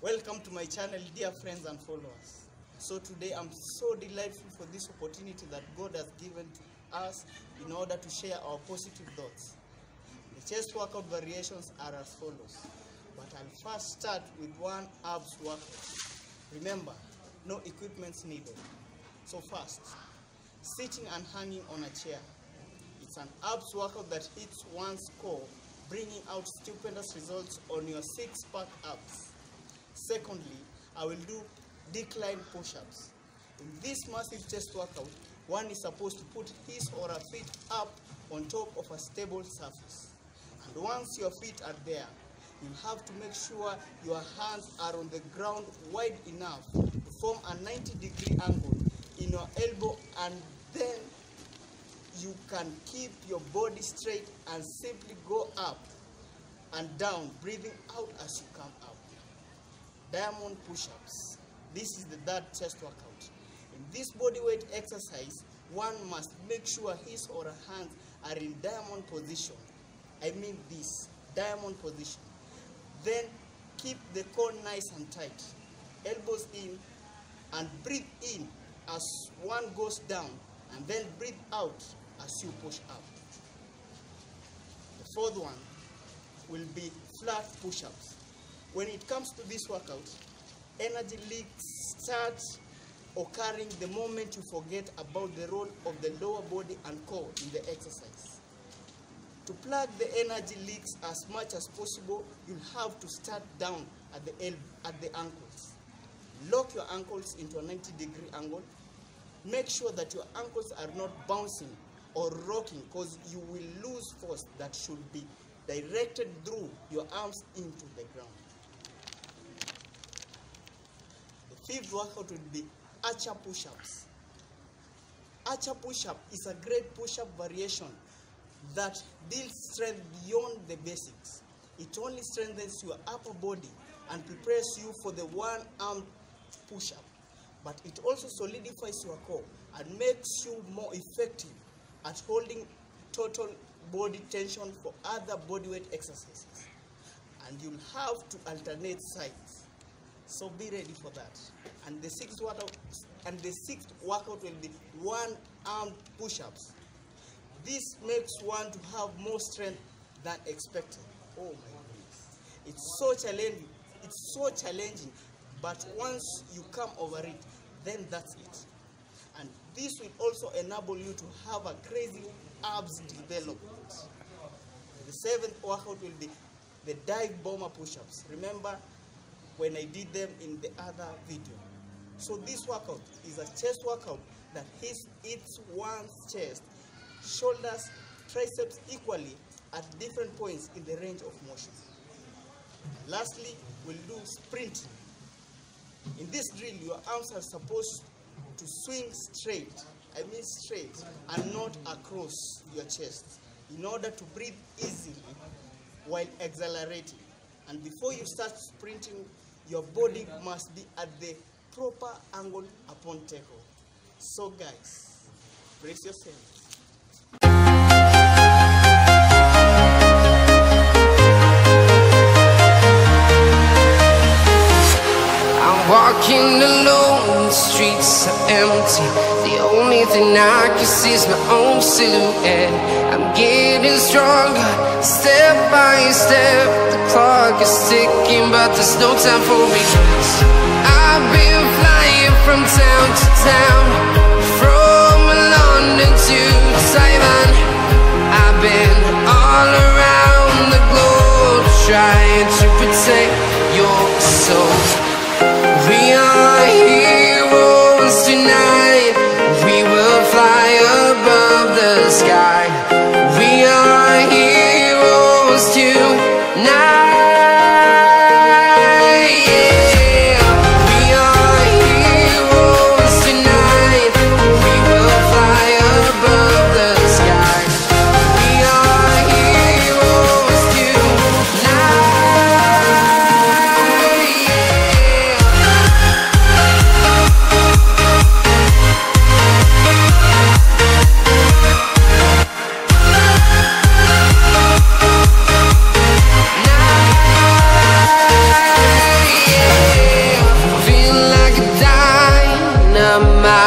Welcome to my channel, dear friends and followers. So today I'm so delightful for this opportunity that God has given to us in order to share our positive thoughts. The chest workout variations are as follows, but I'll first start with one abs workout. Remember, no equipments needed. So first, sitting and hanging on a chair. It's an abs workout that hits one's core, bringing out stupendous results on your six-pack abs. Secondly, I will do decline push-ups. In this massive chest workout, one is supposed to put his or her feet up on top of a stable surface. And once your feet are there, you have to make sure your hands are on the ground wide enough to form a 90 degree angle in your elbow and then you can keep your body straight and simply go up and down, breathing out as you come up. Diamond push-ups. This is the third chest workout. In this body weight exercise, one must make sure his or her hands are in diamond position. I mean this, diamond position. Then keep the core nice and tight. Elbows in and breathe in as one goes down and then breathe out as you push up. The fourth one will be flat push-ups. When it comes to this workout, energy leaks start occurring the moment you forget about the role of the lower body and core in the exercise. To plug the energy leaks as much as possible, you'll have to start down at the elbow, at the ankles. Lock your ankles into a 90 degree angle. Make sure that your ankles are not bouncing or rocking because you will lose force that should be directed through your arms into the ground. The fifth workout will be archer push-ups. Archer push-up is a great push-up variation that builds strength beyond the basics. It only strengthens your upper body and prepares you for the one-arm push-up. But it also solidifies your core and makes you more effective at holding total body tension for other bodyweight exercises. And you'll have to alternate sides. So be ready for that. And the sixth workout, and the sixth workout will be one arm push-ups. This makes one to have more strength than expected. Oh my goodness. It's so challenging. It's so challenging. But once you come over it, then that's it. And this will also enable you to have a crazy abs development. The seventh workout will be the dive bomber push-ups. Remember when I did them in the other video. So this workout is a chest workout that hits, hits one's chest, shoulders, triceps equally at different points in the range of motion. Lastly, we'll do sprinting. In this drill, your arms are supposed to swing straight, I mean straight, and not across your chest in order to breathe easily while accelerating. And before you start sprinting, your body must be at the proper angle upon takeoff. So guys, brace yourselves. I'm walking alone, the streets are empty. The only thing I can see is my own silhouette. I'm getting stronger, step by step. Clock is ticking, but there's no time for me. I've been flying from town to town, from London to Taiwan. I've been all around the globe trying to protect your soul. We are heroes tonight. We will fly above the sky.